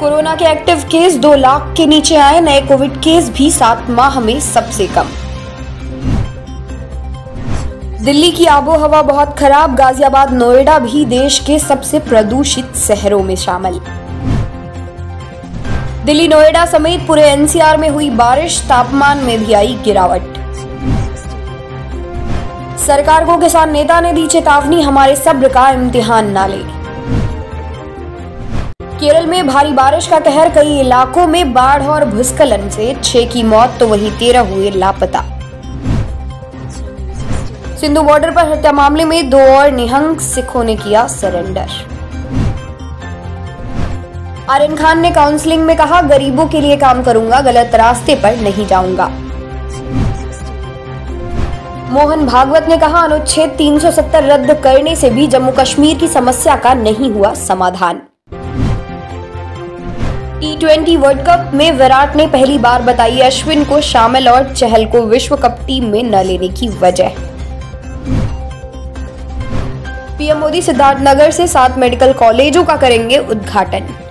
Corona के active case दो लाख के नीचे आए, नए कोविड केस भी सात माह में सबसे कम। दिल्ली की आबो हवा बहुत खराब, गाजियाबाद, नोएडा भी देश के सबसे प्रदूषित शहरों में शामिल। दिल्ली, नोएडा समेत पूरे एनसीआर में हुई बारिश, तापमान में भी आई गिरावट। सरकार को किसान नेता ने दी चेतावनी, हमारे सब्र का इम्तिहान ना ले केरल में भारी बारिश का कहर, कई इलाकों में बाढ़ और भूस्खलन से छह की मौत तो वहीं तेरह हुए लापता। सिंधु बॉर्डर पर हत्या मामले में दो और निहंग सिखों ने किया सरेंडर। आर्यन खान ने काउंसलिंग में कहा, गरीबों के लिए काम करूँगा, गलत रास्ते पर नहीं जाऊँगा। मोहन भागवत ने कहा, अनुच्छेद 370 रद्द करने से भी जम्मू कश्मीर की समस्या का नहीं हुआ समाधान। टी वर्ल्ड कप में विराट ने पहली बार बताई अश्विन को शामिल और चहल को विश्व कप टीम में न लेने की वजह। पीएम मोदी सिद्धार्थनगर से सात मेडिकल कॉलेजों का करेंगे उद्घाटन।